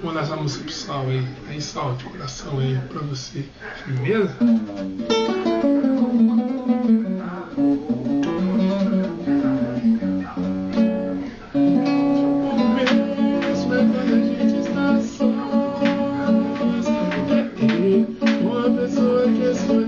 Vou mandar essa música pro Sal aí. Aí, Sal, de coração aí pra você. Firmeza? É. É uma pessoa que escolheu entre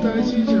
在一起。